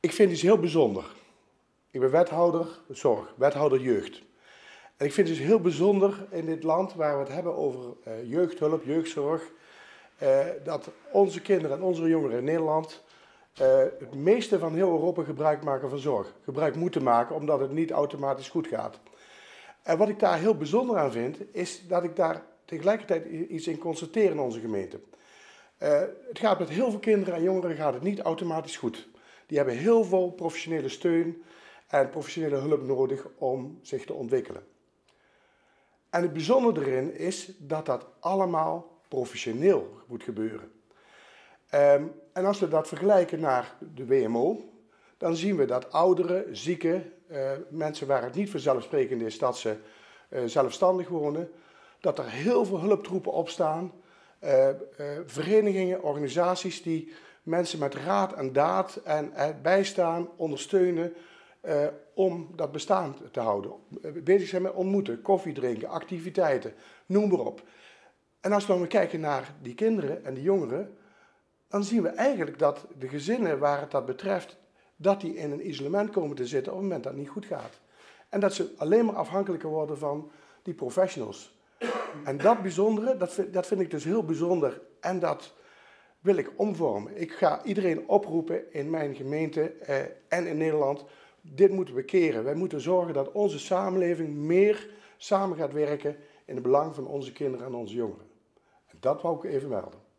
Ik vind iets heel bijzonder. Ik ben wethouder zorg, wethouder jeugd. En ik vind het dus heel bijzonder in dit land waar we het hebben over uh, jeugdhulp, jeugdzorg, uh, dat onze kinderen en onze jongeren in Nederland uh, het meeste van heel Europa gebruik maken van zorg. Gebruik moeten maken omdat het niet automatisch goed gaat. En wat ik daar heel bijzonder aan vind, is dat ik daar tegelijkertijd iets in constateer in onze gemeente. het gaat met heel veel kinderen en jongeren gaat het niet automatisch goed. Die hebben heel veel professionele steun en professionele hulp nodig om zich te ontwikkelen. En het bijzondere erin is dat dat allemaal professioneel moet gebeuren. Um, en als we dat vergelijken naar de WMO, dan zien we dat ouderen, zieken, uh, mensen waar het niet vanzelfsprekend is dat ze uh, zelfstandig wonen, dat er heel veel hulptroepen opstaan, uh, verenigingen, organisaties die mensen met raad en daad en bijstaan, ondersteunen uh, om dat bestaan te houden. Bezig zijn met ontmoeten, koffie drinken, activiteiten, noem maar op. En als we dan kijken naar die kinderen en die jongeren, dan zien we eigenlijk dat de gezinnen waar het dat betreft, dat die in een isolement komen te zitten op het moment dat het niet goed gaat. En dat ze alleen maar afhankelijker worden van die professionals. En dat bijzondere, dat vind, dat vind ik dus heel bijzonder. En dat wil ik omvormen. Ik ga iedereen oproepen in mijn gemeente eh, en in Nederland. Dit moeten we keren. Wij moeten zorgen dat onze samenleving meer samen gaat werken in het belang van onze kinderen en onze jongeren. En dat wou ik even melden.